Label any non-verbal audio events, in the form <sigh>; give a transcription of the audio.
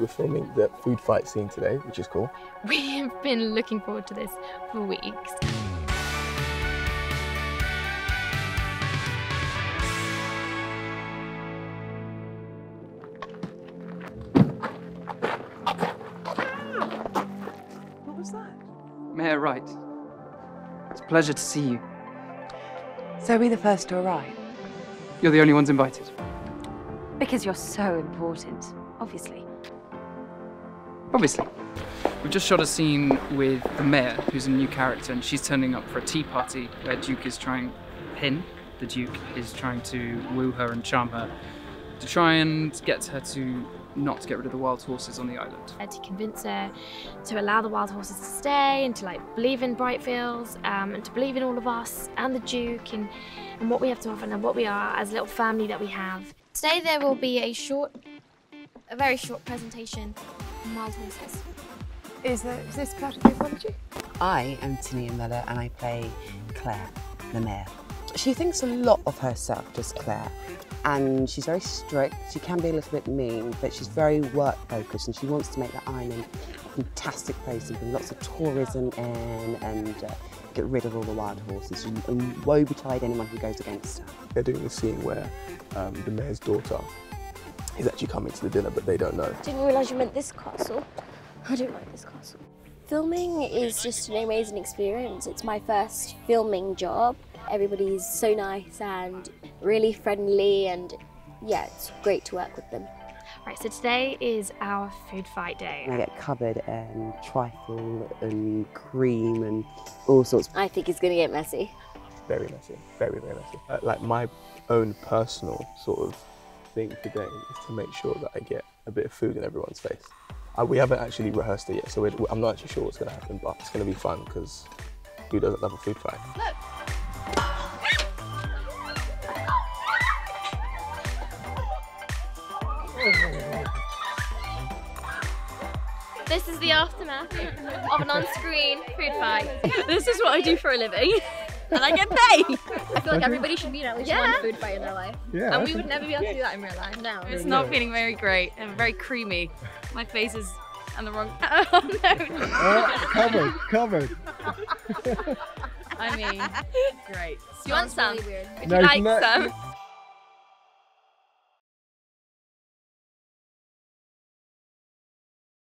we're filming the food fight scene today, which is cool. <laughs> We have been looking forward to this for weeks. What was that? Mayor Wright. It's a pleasure to see you. So are we the first to arrive? You're the only ones invited. Because you're so important, obviously. Obviously. We've just shot a scene with the mayor, who's a new character, and she's turning up for a tea party where Duke is trying, Pin, the Duke, is trying to woo her and charm her to try and get her to not get rid of the wild horses on the island. uh, to convince her to allow the wild horses to stay and to like believe in Brightfields um, and to believe in all of us and the Duke and, and what we have to offer and what we are as a little family that we have. Today there will be a short, a very short presentation on wild horses. Is, there, is this part of the apology? I am Tania Miller and I play Claire, the mayor. She thinks a lot of herself, just Claire, and she's very strict. She can be a little bit mean, but she's very work focused and she wants to make the island a fantastic place and bring lots of tourism in and uh, get rid of all the wild horses and, and woe betide anyone who goes against her. They're doing a scene where um, the mayor's daughter is actually coming to the dinner, but they don't know. Didn't realise you meant this castle. I don't like this castle. Filming is just an amazing experience. It's my first filming job. Everybody's so nice and really friendly, and yeah, it's great to work with them. Right, so today is our food fight day. I get covered in trifle and cream and all sorts. I think it's going to get messy. Very messy, very, very messy. Uh, like my own personal sort of thing today is to make sure that I get a bit of food in everyone's face. Uh, we haven't actually rehearsed it yet, so we're, I'm not actually sure what's going to happen, but it's going to be fun because who doesn't love a food fight? This is the aftermath of an on-screen food fight. This is what I do for a living. <laughs> And I get paid. I feel like everybody should be in at least Yeah. one food fight in their life. Yeah. And we would never be able to do that in real life. No. It's not feeling very great and very creamy. My face is on the wrong. <laughs> Oh no! Oh, covered, covered. I mean, great. Do you want some? weird Would you like some?